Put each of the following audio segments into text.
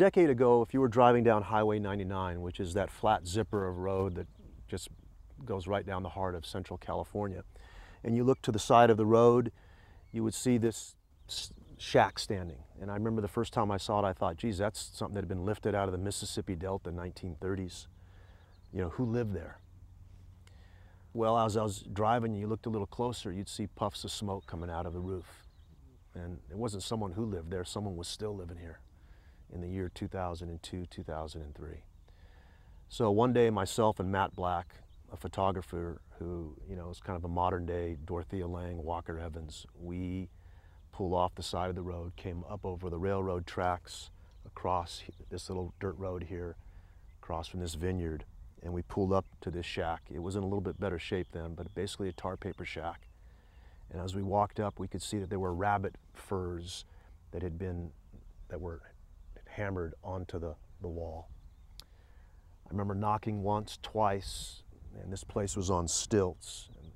decade ago, if you were driving down Highway 99, which is that flat zipper of road that just goes right down the heart of central California, and you look to the side of the road, you would see this shack standing. And I remember the first time I saw it, I thought, geez, that's something that had been lifted out of the Mississippi Delta in the 1930s. You know, who lived there? Well, as I was driving, you looked a little closer, you'd see puffs of smoke coming out of the roof. And it wasn't someone who lived there, someone was still living here in the year 2002, 2003. So one day, myself and Matt Black, a photographer who, you know, is kind of a modern day Dorothea Lange, Walker Evans, we pulled off the side of the road, came up over the railroad tracks, across this little dirt road here, across from this vineyard, and we pulled up to this shack. It was in a little bit better shape then, but basically a tar paper shack. And as we walked up, we could see that there were rabbit furs that had been, that were hammered onto the, the wall. I remember knocking once, twice, and this place was on stilts. And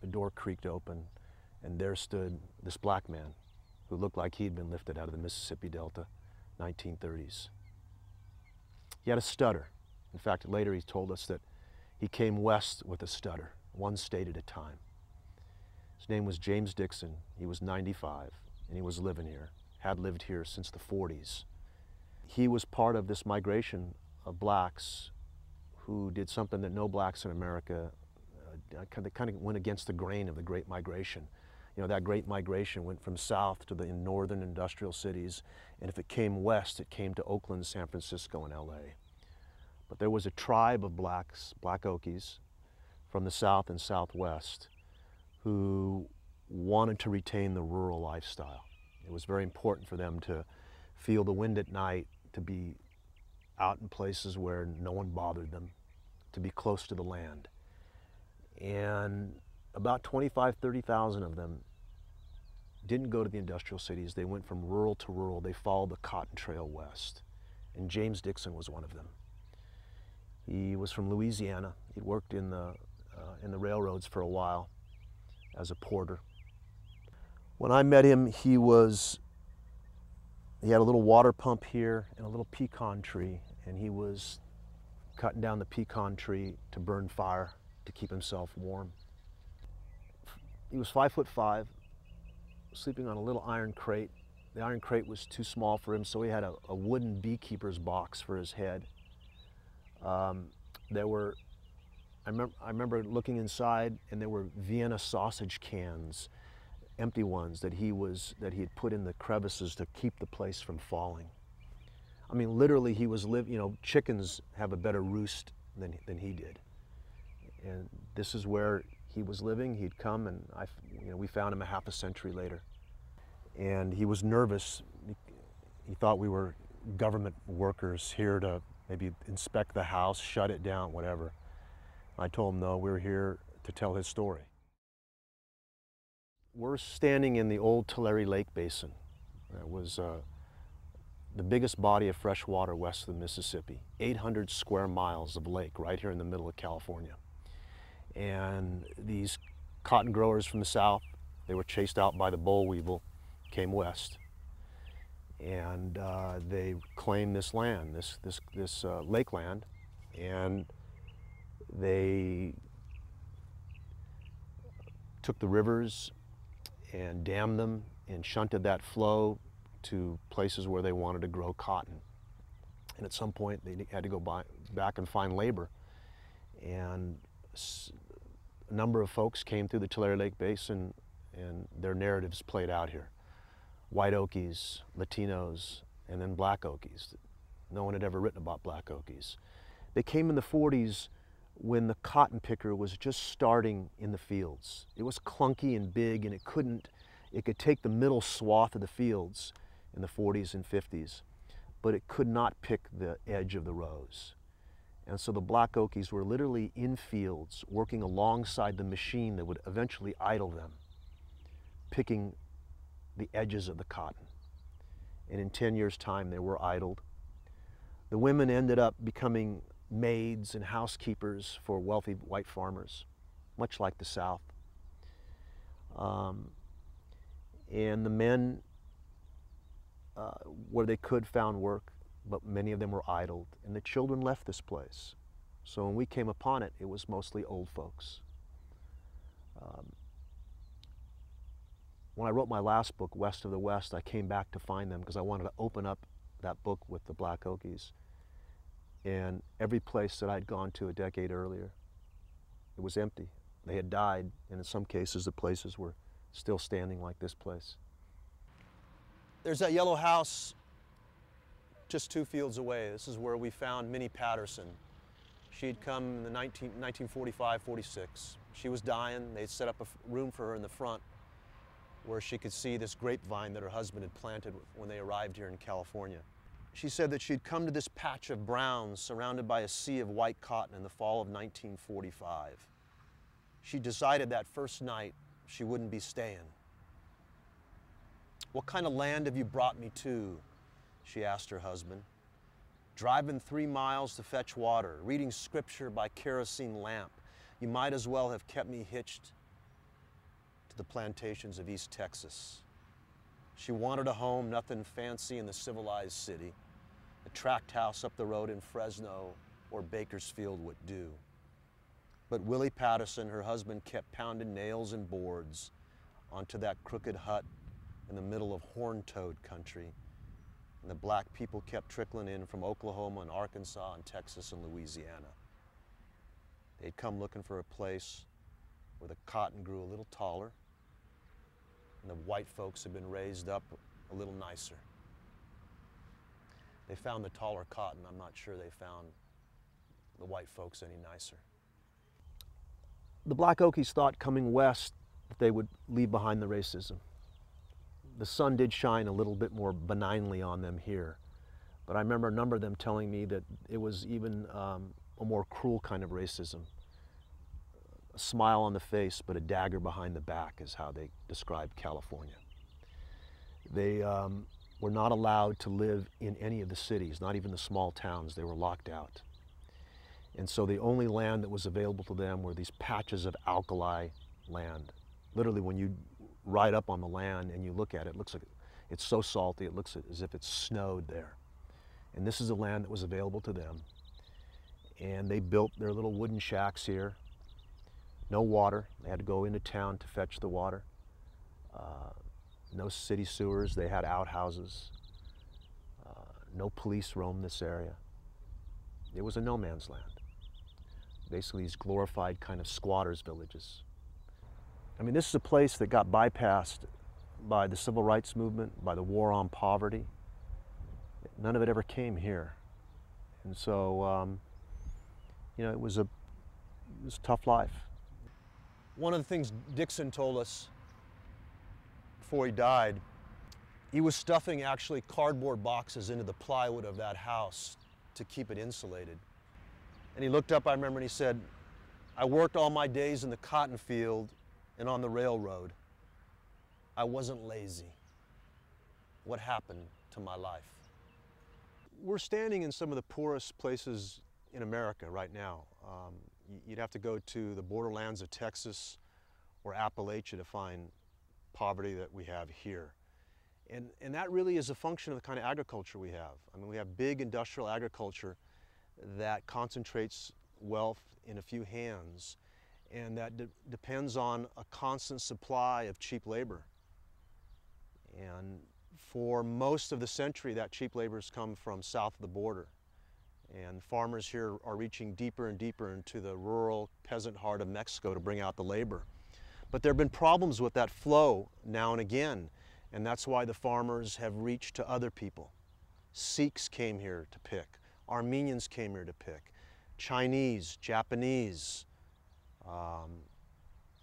the door creaked open, and there stood this black man who looked like he'd been lifted out of the Mississippi Delta, 1930s. He had a stutter. In fact, later he told us that he came west with a stutter, one state at a time. His name was James Dixon. He was 95, and he was living here, had lived here since the 40s. He was part of this migration of blacks who did something that no blacks in America uh, kind, of, kind of went against the grain of the Great Migration. You know, that Great Migration went from south to the northern industrial cities, and if it came west, it came to Oakland, San Francisco, and LA. But there was a tribe of blacks, Black Okies, from the south and southwest who wanted to retain the rural lifestyle. It was very important for them to feel the wind at night, to be out in places where no one bothered them, to be close to the land. And about 25, 30,000 of them didn't go to the industrial cities. They went from rural to rural. They followed the cotton trail west. And James Dixon was one of them. He was from Louisiana. He'd worked in the, uh, in the railroads for a while as a porter. When I met him, he was he had a little water pump here and a little pecan tree, and he was cutting down the pecan tree to burn fire to keep himself warm. He was five foot five, sleeping on a little iron crate. The iron crate was too small for him, so he had a, a wooden beekeeper's box for his head. Um, there were, I, I remember looking inside, and there were Vienna sausage cans empty ones that he was that he had put in the crevices to keep the place from falling. I mean, literally, he was live. You know, chickens have a better roost than than he did, and this is where he was living. He'd come, and I, you know, we found him a half a century later, and he was nervous. He thought we were government workers here to maybe inspect the house, shut it down, whatever. I told him no, we we're here to tell his story. We're standing in the old Tulare Lake Basin. That was uh, the biggest body of fresh water west of the Mississippi. 800 square miles of lake right here in the middle of California. And these cotton growers from the south, they were chased out by the boll weevil, came west. And uh, they claimed this land, this, this, this uh, lake land, and they took the rivers and dammed them and shunted that flow to places where they wanted to grow cotton. And at some point, they had to go by, back and find labor. And a number of folks came through the Tulare Lake Basin and their narratives played out here. White Okies, Latinos, and then Black Okies. No one had ever written about Black Okies. They came in the 40s when the cotton picker was just starting in the fields. It was clunky and big and it couldn't, it could take the middle swath of the fields in the 40s and 50s, but it could not pick the edge of the rows. And so the Black Okies were literally in fields working alongside the machine that would eventually idle them, picking the edges of the cotton. And in 10 years' time, they were idled. The women ended up becoming maids and housekeepers for wealthy white farmers, much like the South. Um, and the men, uh, where they could, found work. but many of them were idled, and the children left this place. So when we came upon it, it was mostly old folks. Um, when I wrote my last book, West of the West, I came back to find them because I wanted to open up that book with the Black Okies. And every place that I'd gone to a decade earlier, it was empty. They had died, and in some cases, the places were still standing like this place. There's that yellow house just two fields away. This is where we found Minnie Patterson. She'd come in the 19, 1945 46. She was dying. They'd set up a room for her in the front where she could see this grapevine that her husband had planted when they arrived here in California. She said that she'd come to this patch of browns surrounded by a sea of white cotton in the fall of 1945. She decided that first night she wouldn't be staying. What kind of land have you brought me to? She asked her husband. Driving three miles to fetch water, reading scripture by kerosene lamp. You might as well have kept me hitched to the plantations of East Texas. She wanted a home, nothing fancy in the civilized city. Tract house up the road in Fresno or Bakersfield would do. But Willie Patterson, her husband, kept pounding nails and boards onto that crooked hut in the middle of horn toad country. And the black people kept trickling in from Oklahoma and Arkansas and Texas and Louisiana. They'd come looking for a place where the cotton grew a little taller, and the white folks had been raised up a little nicer. They found the taller cotton. I'm not sure they found the white folks any nicer. The Black Okies thought coming west that they would leave behind the racism. The sun did shine a little bit more benignly on them here, but I remember a number of them telling me that it was even um, a more cruel kind of racism a smile on the face, but a dagger behind the back is how they described California. They um, were not allowed to live in any of the cities, not even the small towns. They were locked out. And so the only land that was available to them were these patches of alkali land. Literally, when you ride up on the land and you look at it, it looks like it's so salty, it looks as if it's snowed there. And this is the land that was available to them. And they built their little wooden shacks here no water. They had to go into town to fetch the water. Uh, no city sewers. They had outhouses. Uh, no police roamed this area. It was a no man's land. Basically, these glorified kind of squatters' villages. I mean, this is a place that got bypassed by the civil rights movement, by the war on poverty. None of it ever came here. And so, um, you know, it was a, it was a tough life. One of the things Dixon told us before he died, he was stuffing actually cardboard boxes into the plywood of that house to keep it insulated. And he looked up, I remember, and he said, I worked all my days in the cotton field and on the railroad. I wasn't lazy. What happened to my life? We're standing in some of the poorest places in America right now. Um, you'd have to go to the borderlands of Texas or Appalachia to find poverty that we have here. And, and that really is a function of the kind of agriculture we have. I mean, we have big industrial agriculture that concentrates wealth in a few hands and that de depends on a constant supply of cheap labor. And for most of the century, that cheap labor has come from south of the border. And farmers here are reaching deeper and deeper into the rural peasant heart of Mexico to bring out the labor. But there have been problems with that flow now and again, and that's why the farmers have reached to other people. Sikhs came here to pick, Armenians came here to pick, Chinese, Japanese, um,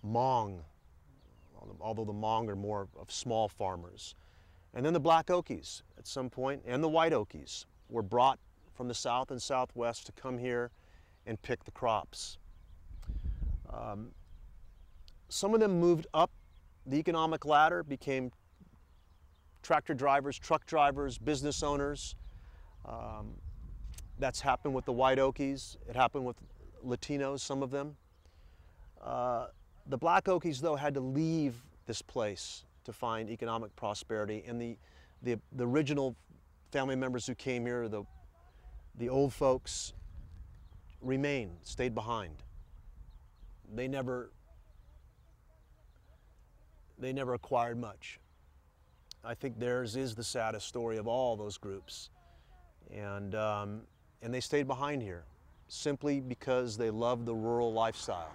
Hmong, although the Hmong are more of small farmers. And then the Black Okies at some point, and the White Okies, were brought from the south and southwest to come here and pick the crops. Um, some of them moved up the economic ladder, became tractor drivers, truck drivers, business owners. Um, that's happened with the White Okies. It happened with Latinos, some of them. Uh, the Black Okies, though, had to leave this place to find economic prosperity, and the, the, the original family members who came here, the, the old folks, remained, stayed behind. They never, they never acquired much. I think theirs is the saddest story of all those groups. And, um, and they stayed behind here simply because they loved the rural lifestyle.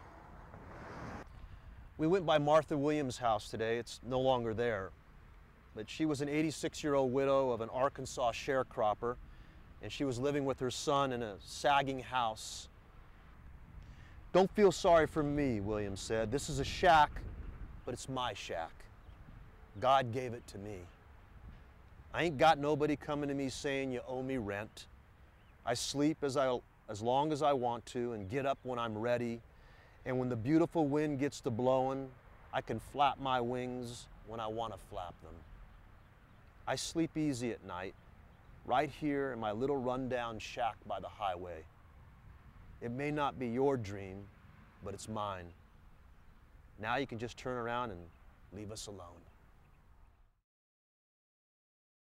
We went by Martha Williams' house today. It's no longer there. But she was an 86 year old widow of an Arkansas sharecropper, and she was living with her son in a sagging house. Don't feel sorry for me, Williams said. This is a shack, but it's my shack. God gave it to me. I ain't got nobody coming to me saying you owe me rent. I sleep as, I, as long as I want to and get up when I'm ready. And when the beautiful wind gets to blowing, I can flap my wings when I want to flap them. I sleep easy at night, right here in my little rundown shack by the highway. It may not be your dream, but it's mine. Now you can just turn around and leave us alone.